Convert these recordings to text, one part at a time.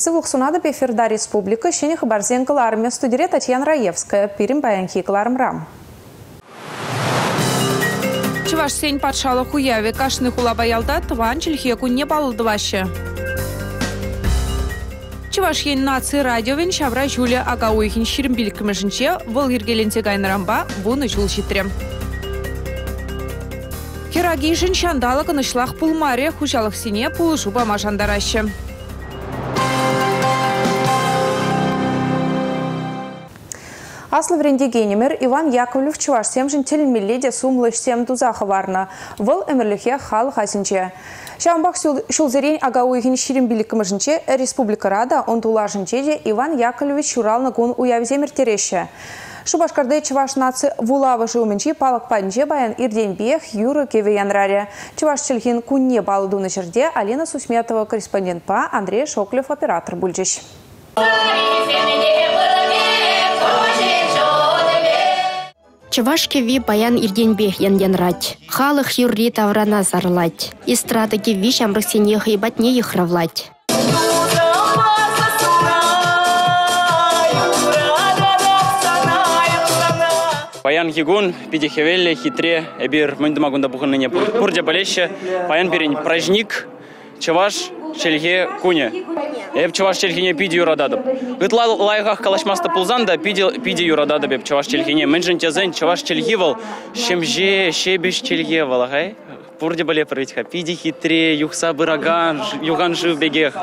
Сывлық сунады беферда республика шені хабарзен кыларымы студире Татьяна Раевская, пирим баянки кыларым рам. Чуваш сень патшалы хуяве кашны хула баялда тыван чилхе кунне балылдывашы. Чуваш ен наци радиовен шавра жуля ага уйхин ширим билікімішінче выл ергеленте гайнарамба вуны жул житрем. Хераги жын шандалы кынышлах пулмаре хужалық сине пулышу бама Аслы вренде генемер Иван Яковлев чуваш семжін телмелледе сумлыш сем тузахы варна. Выл әмірліхе хал хасынче. Шамбақ шулзерен агауыгин ширим билікіміжінче республика рада он тулажынче де Иван Яковлевич шуралны гун уявземір тереші. Шубашкарды Чуваш наци вулавы жуменчи палык панче баян ирден бех юры кеве янраре. Чуваш челхин кунне балыдуны жерде Алина Сусметова корреспондент па Андрей Шоклев оператор бульчиш. Чывашкеви баян ирденбех янрать. Халық юрри таврана зарлать. Истрадыги ви шамрыксене хыйбатне йхравлать. Паян хигун, пидихевелле, хитре, эбир, мындымагунда бухынныне пурдя болеще, паян берень пражник, чаваш, шельге куне. Эп чаваш шельгене пиди юрададып. Гытла лайгах калашмаста пулзанда пиди пиди юрададып эп чаваш шельгене. Менжен тезен чаваш шельгивал, шемже, шебеш шельгевал, агай. Пурдя боле прытха, пиди хитре, юхса быраган, юган жив бегех.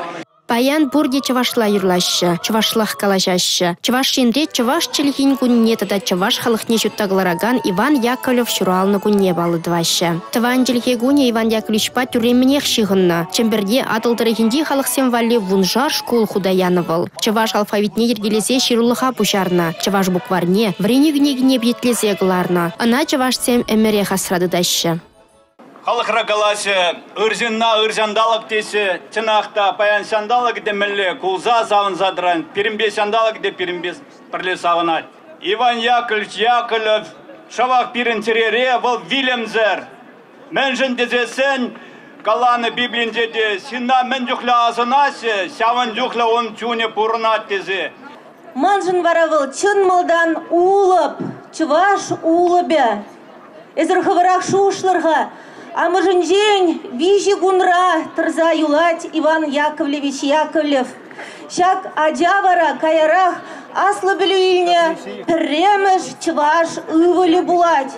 Паян бурде чавашла юрлашы, чавашлах калажашы. Чаваш шенре чаваш челхин кунне тада чаваш халыхне жуттаглараган Иван Яковлев шуралны кунне балыдвашы. Тыван челхе гуне Иван Яковлевич па тюремнех шихынна. Чемберде атылдыры хинди халық симвали вунжар школ худаяновал. Чаваш алфавитне ергелесе ширулыха пушарна. Чаваш букварне, врене гнегне бетлесе гларна. Ана чаваш сем эмере хасрадыдашы. Халықра қаласы ырзинна ырзандалық десе, чынақта паян сандалық демелі кулза савын задыран, пирімбе сандалық де пирімбе бірле савынат. Иван Яковлевич Яковлев, шавақ пирін терере, бұл Вильямзер. Мен жын дезесен, каланы библинде де, синна мен жүхлі азынасы, сявын жүхлі он чуне пұрынат дезе. Манжын варавыл чын мылдан улып, чываш улыбе. Эзір хывырақ шушлырға, Амыжын жень вижи гунра тұрза юлать Иван Яковлевич Яковлев. Шак аджавара каярах аслы білуіліне пірреміш чываш ывылі булать.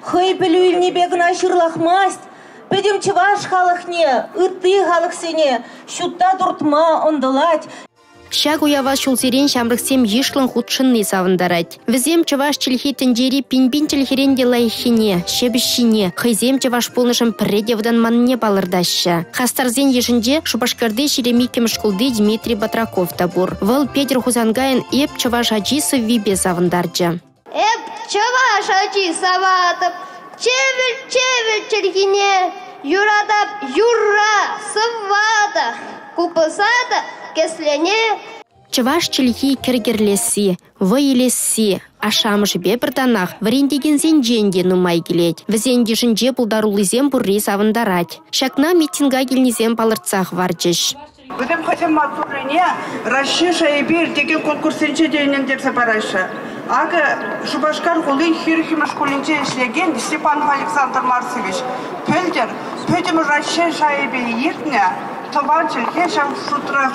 Хый білуіліне бегна шырлахмаст, Педем чываш халықне, ыты халықсене, шутта дұртма ондылать, Шаг уява шулзерен шамрыксем йышлын худшынны савындарать. Візем чываш чилхи тенджери пинбин чилхерен де лайхине, шебішіне, хайзем чываш полнышым предевдан манне балырдаща. Хастарзен ешінде шубашкарды шеремикем шкулды Дмитрий Батраков табур. Выл Петр Хузангаен эп чываш аджисы вибе савындарджа. Эп чываш аджи саватып, чевел чевел чилхине, юрадап юра сыввада, купысада кеслене Чываш чилхи кергерлеси, выйлеси, ашамыш бебірданах, варендеген женде нумай келет. Візенде жінже бұлдарулызем бұрри савындарать. Шакна митинга келнезем балырцах варчыш. Будем хотим матурине расши шайбир деген конкурсенче дейінен дерсе барайшы. Ага Шубашкар қолы хирхима школинче ішлеген Степанов Александр Марсович. Пөлдер, пөдім расши шайбир ертіне, Товарчыл хешам шутра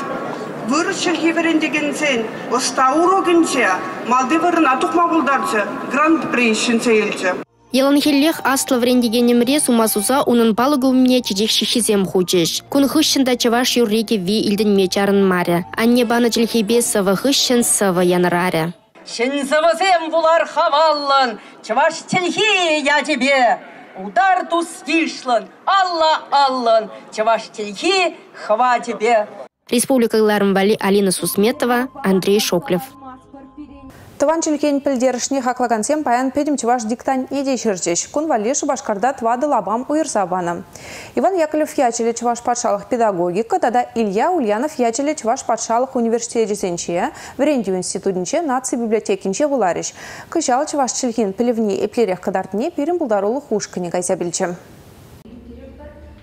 выручыл хеверен деген сен, остауру гінче, малды вырына тұқма бұлдарчы, гранд-при ішінче елчі. Елан хеллех аслы врендегенемре сумасуза унын балыгы умне чечек шишизем хучеш. Кун хыщында чаваш юрреге ви илден мечарын маре. Анне баны чилхебе сывы хыщын сывы янраре. Шын сывысем булар хаваллын, чаваш чилхи я тебе. Удар тустишлын, алла аллын, чаваш чилхи хва тебе. Республика Вали Алина Сусметова, Андрей Шоклев. Тыван чилкен пілдерішне хақлагансем паян педім чываш диктан еде шырчеш. Кун валеші башкарда твады лабам уйырзабаны. Иван Яковлев ячеле чываш патшалық педагогика, тада Илья Ульянов ячеле чываш патшалық университете сенче, Врендию институтінче, наци библиотекинче вулариш. Кыжал чываш чилкен пілівне эплерех кадартне перім бұлдарулы хушкыне кайса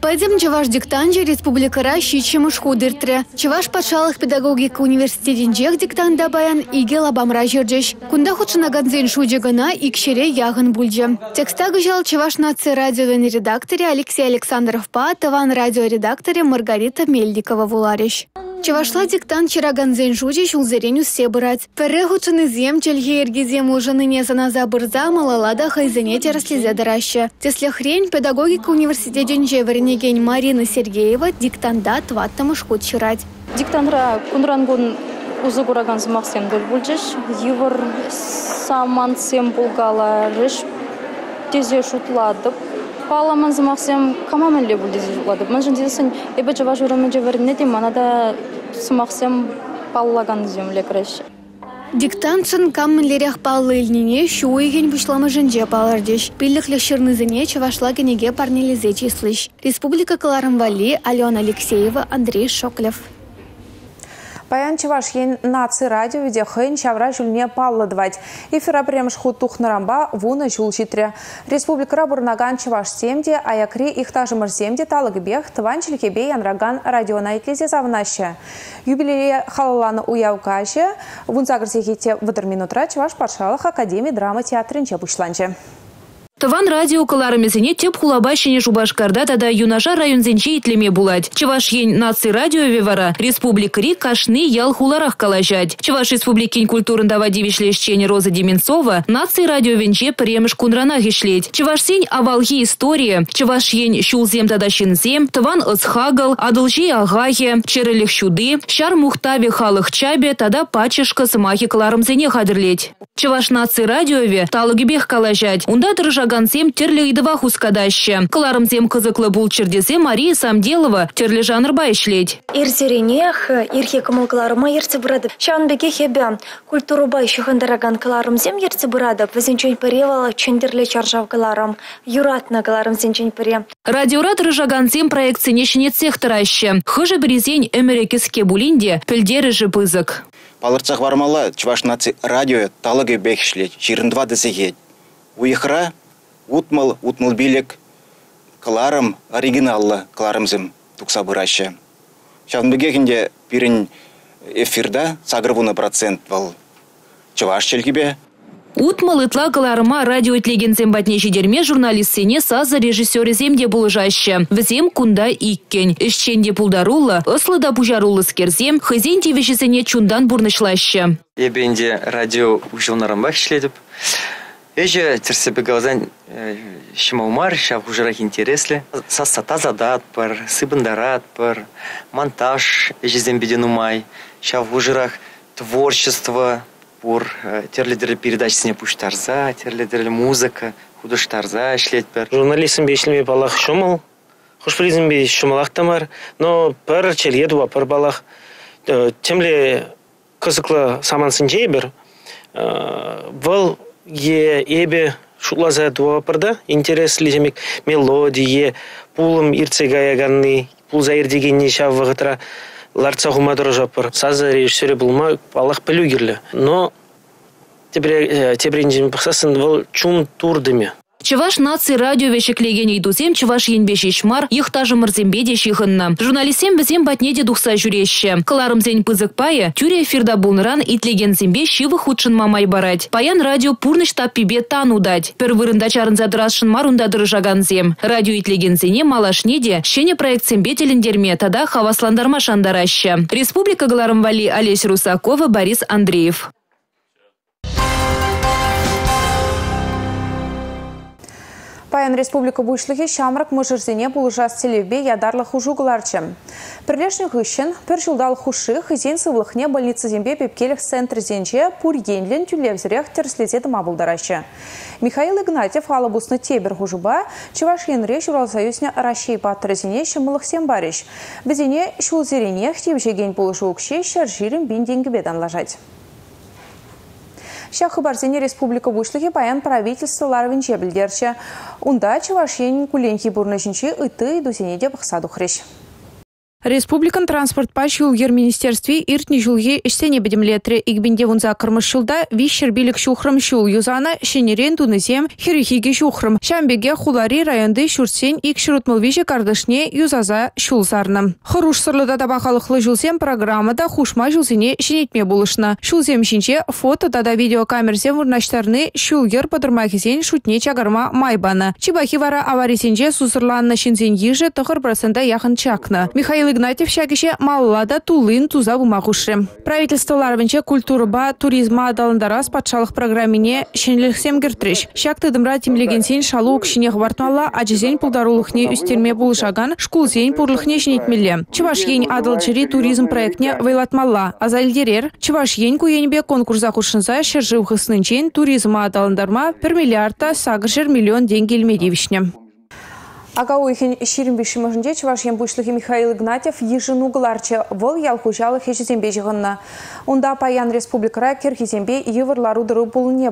Пойдем Чаваш диктанже республикара щичемыш худыртре. Чаваш патшалық педагогика университетинчех диктанда баян иге лабамра жердеш. Кунда худшына гадзен шуджи гана икшере ягын бульджи. Текста гыжал Чаваш нации радиовен редакторе Алексей Александров па, Таван радиоредакторе Маргарита Мельникова вуларищ. Чавашла диктант чираганзен жужи шулзереню все брать. Перре худшыны зем чельге ергезем ужыныне заназа бырза малалада хайзене тераслезе дыраща. Тесле хрень педагогика университетинче вернеген Марина Сергеева диктанда тваттамыш хут чирать. Диктандра кунрангун узы кураган зымақсем дөл бүлжіш. Евір саман сем булгала рыш тезе шутладып. Паламан зымақсем камамен ле бүлдезе шутладып. Мен жын дезесін эбе жава журамен жеверне дем, манада сымақсем паллаган земле креш. Диктантшын каммеллерях паллы илнине шуйген бушлама жынже палардеш. Пиллихле шырнызыне чавашла генеге парнелезе числыш. Республика Каларымвали, Алена Алексеева, Андрей Шоклев. Паян чеваш ен наци радио виде хын чавра жүлне палладывать. Эфира премш хут тухнарамба вуна жул читре. Республика бурнаган чеваш семде, аякри их тажы мырземде талыгы бех тыван чилкебе янраган радио найтлезе завнаще. Юбилее халаланы уяукаше, вунзагрзе хите выдыр минутра чеваш патшалық академии драма театрынче бушланче. Тыван радио кыларымезіне теп хулабайшыне жубашкарда тада юнаша районзенче итлеме булать. Чеваш ень наци радио вевара республикари кашны ял хуларах калажать. Чеваш республикин культурында вадивишлещене Роза Деменцова наци радио венче премеш кунрана гишлеть. Чеваш сень авалги история. Чеваш ень шулзем тада шинзем, тыван ысхагал, адылжи агахе, черелих щуды, шар мухтаве халых чабе тада пачешка сымахи кыларымзене хадырлеть. Чеваш наци радиове талыгибех калажать. Унда дрыжа сем терлі идыва хускадаще. Кыларымзем кызыклы бул чердесе Мария Самделова терлі жанрба ишлеть. Ирзеренех, ирхе кымылкыларыма ерце бұрады. Шанбеге хебе культурубай шухандараган кыларымзем ерце бұрады. Візінчен перевала чендерлі чаржав кыларым. Юратна кыларым зенчен пере. Радиорат рыжагансем проекцияне шинетсех тыраще. Хыжы бірезен өмірекеске булинде пілдері жыбызык. Палырцах вармала чваш наци радио талыгы бекшлет, чирындва десегет. Уйхра утмал утмал билек кларым оригиналлы кларымзым тукса быраща. Шавнбегехинде пирин эфирда сагрывуна процент вал чаваш челгибе. Утмал ытла кыларыма радио итлегенсем батне жидерме журналистсене сазы режиссері земде булыжаще. Візем кунда иккен. Ишченде пулдарулы, ыслыда пужарулы скерзем, хызен тевешесене чундан бурнышлаще. Ебенде радио ужылнарымбак шледіп. Эже терсебе галазан шимаумар шав хужарах интересле. Сассата задат пар, сыбындарат пар, монтаж ежезем беденумай. Шав хужарах творчество пур терледерлі передачасыне пуштарза, терледерлі музыка, худыштарза шлет пар. Журналистым бешлеме балах шумал. Хуш призм бе шумалах тамар, но пар челеду пар балах. Темле кызыклы самансын жейбір. Бұл е эбе шутлаза дуапырда интерес лежемек мелодия пулым ирце гаяганны пулза ирдегенне шаввыгытра ларца хумадыр жапыр. Сазы режиссері булма аллах білу но тебренжим пықсасын бұл чун турдыме Чываш наци радио вешеклеген идузем чываш енбеш ишмар, их тажы мырзембеде шихынна. Журналистем бізем батнеде духса жүрещі. Кыларымзен пызык пая, тюре эфирда булныран итлеген зембе шивы худшын мамай барать. Паян радио пурны штаб пибе тану дать. Пер вырында чарынза дырашын марунда дырыжаганзем. Радио итлеген зене малашнеде, шене проект зембе телендерме тада хавасландарма шандараща. Республика Галарымвали Олесь Русакова, Борис Андреев. Паян республика бушлығы шамрак мұжырзене бұлыжас телевбе ядарлы хужуғыларчы. Пірлешні ғышын, пір жылдал хұшы хызен сывлықне больницы зембе пепкелік центр зенже пур енлен тюлевзірек терслезеді мабылдарачы. Михаил Игнатьев алабусны тебір хужуба, чываш енре Журалсоюзне Рашей паттырызене шымылықсен барыш. Бізене шулзерене хтебжеген бұлыжу ұкше шаржирін бен бедан лажать. Шахыбарзене республика бушлығы баян правительстволар венче білдерчі. Унда чывашен куленхи бурнышынчы ыты дузене де бұқсаду хреш. Республикан транспорт паш юлгер министерстве иртне жулге іштене бедемлетре игбенде вунза кырмыш шулда вишер билік шухрым шул юзана шенерен тунызем хирихиге шухрым. Шамбеге хулари районды шурсен ик шурутмыл виже кардышне юзаза шул сарным. Хыруш сырлыда табақалықлы жулсем программада хушма жулсене шенетме булышна. Шулсем шинче фото тада видеокамерсем вурнаштарны шулгер падырмахизен шутне чагарма майбаны. Чибахи вара аварисенже еже тұхыр процента яхын чакны. Михаил Игнатьев шагише маллада тулын туза бумахушы. Правительстволарвынче культурба туризма адалындарас патшалық программине шенлихсем гертриш. Шак тыдымра тимлегенсен шалу укшине хвартмалла ажизен пулдарулыхне үстерме булышаган шкулзен пурлыхне шнетмелле. Чываш ень адалчыри туризм проектне вайлатмалла. Азальдерер Чываш ень куенбе конкурса хушынса шержив хыснынчен туризма адалындарма 1 миллиардта сагыршер миллион деньги. Агауихин ширинбиші мүжінде Чувашен бұшлығы Михаил Игнатьев ежін ұғыларчы выл ялхужалы хешізембе жығынна. Онда паян республикара керхизембе евырлару дұру бұлыне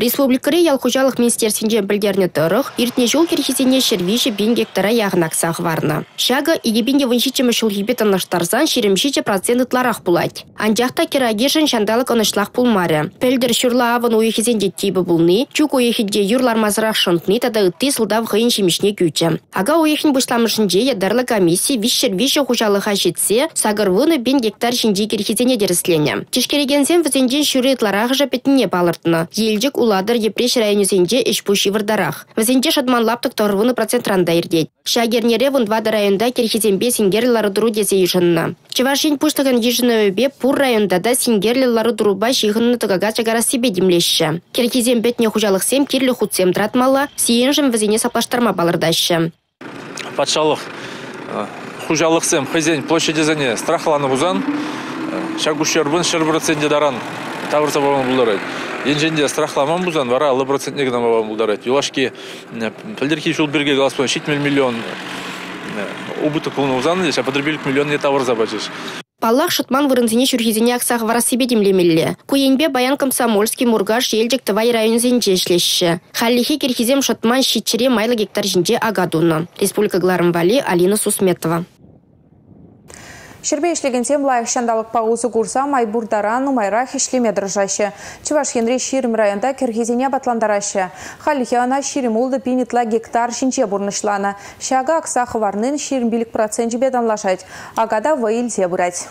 балыртны. Республикари ялхужалық министерствінде білдерні тұрық, ертіне жол керхесене шервиші бен гектара яғынақсақ варны. Шага игебенде выншичемі шулхипе таныштарзан шеремшиче процентларақ бұлать. Анжақта керагешін шандалық онышлақ бұлмары. Пәлдір шүрлі авын ойхезенде тейбі бұлны, чук ойхеде юрлар мазырақ шынтны тада үтті сылдав ғайын шемішне күйчі. Ага ойхін бұшламышынже ядарлы комиссия виш шервиші хужалыға жетсе, сағырвыны бен гектар шинже керхесене деріслене. Чешкерегенсен візенден шүрі етларақ жапетіне балыртны. Елжік уладыр епреш районезенде вардарах. Візенде шадман лаптық торвыны процент ранда ирдет. Шагернере вон два районда керхезембе сингерлары дұру десе ешінна. Чевашин пуштаган ешіні өбе пур районда да сингерлары дұруба шиғынны тыгага чагара себе демлешші. Керхезем бетне хужалық сем кирлі худсем дратмалла, сиенжім візене саплаштарма балырдашы. Патшалық хужалық сем хозяин площадезіне страхланы бузан, шагушербін шербірценде даран тавырса болған бұлдарайды. Енженде страхламан бузан вара аллы процентне гына болған бұлдарайды. Юлашки пілдерки жол берге галаспан шитмел миллион убыток пулны узан, а подребилік миллион не тавырса бачыш. Паллах шутман вырынзине шүрхизине аксах вара себе демлемелле. Куенбе баян комсомольский мургаш елдік тывай районзенже ишлешші. Халлихи керхизем шутман щитчере майлы гектар жинже агадуны. Республика Гларымвали Алина Сусметова. Шербе ишлегенсем лайық шандалық паузы курса майбурдаран умайра хешлеме дыржашы. Чуваш Хенри Ширим районда киргизине батландарашы. Халихе ана Ширим улды пинитла гектар шинче бурнышлана. Шага акса хварнын Ширим билік процент жібеданлашать. Агада ваилзе бурать.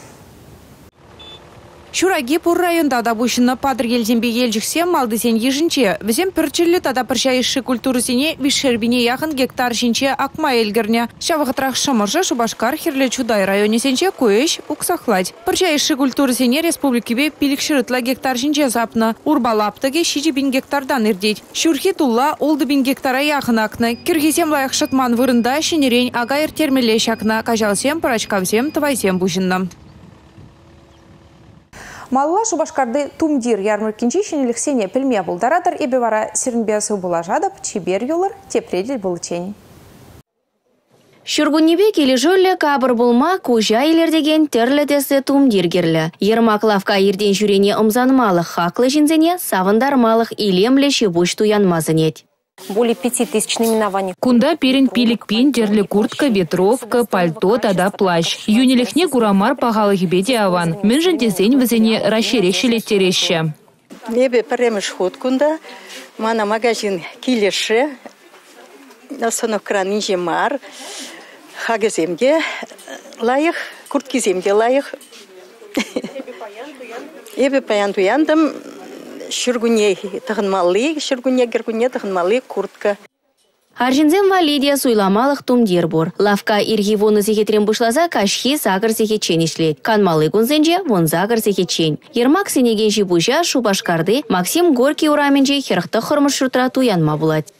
Шураги пур районда да бушына елзембе елжіксе малдысен ежінче. Візем пірчілі тада піршайшы культурысене вишербине яғын гектар жінче акма елгірне. Шавығытрақ шымыржы Шубашкар херлі чудай районесенче көш уксахлать. Піршайшы культурысене республикебе пилікшірітла гектар жінче запны. Урбалаптыге шижі бин гектардан ирдейд. Шурхи тулла олды бин гектара яғын акны. Киргизем лайық шытман вырында шенерен агайыр термеле шакна. Кажалсем парачкавзем твайзем бужынна. Малла Шубашкарды тумдир ярмаркинчи шенеліксене пілме бұлдаратыр ебе вара сірінбесі бұла жадып, чебер юлар тепредел бұлчень. Шүргуннебе келі жөлі кабыр болма кужа деген тірлі десі тумдиргерлі. Ермаклавка ерден жүрене ұмзанмалық хақлы жінзене савындармалық илемлі шебуш туянмазынет более пяти тысяч наименований. Кунда перен пилик пин, дерли куртка, ветровка, пальто, тада плащ. Юнилихне курамар пағалы гибеде аван. Мен жын десен візіне рашерешеле тереще. Лебе паремеш ход кунда, мана магазин килеше, насонов кран инже мар, хагаземге лайық, куртки земге лайық. Ебе паян туяндым, шүргүне тығынмалы, шүргүне гергүне тығынмалы куртка. Аржинзем валидия суйламалық тумдер бор. Лавка ирги воны зехетрен бушлаза кашхи сагыр зехечен ишлет. Канмалы гунзенже вон загыр зехечен. Ермак сенеген жибужа шубашкарды Максим Горький ураменже херхты хырмыш шуртра туянма булать.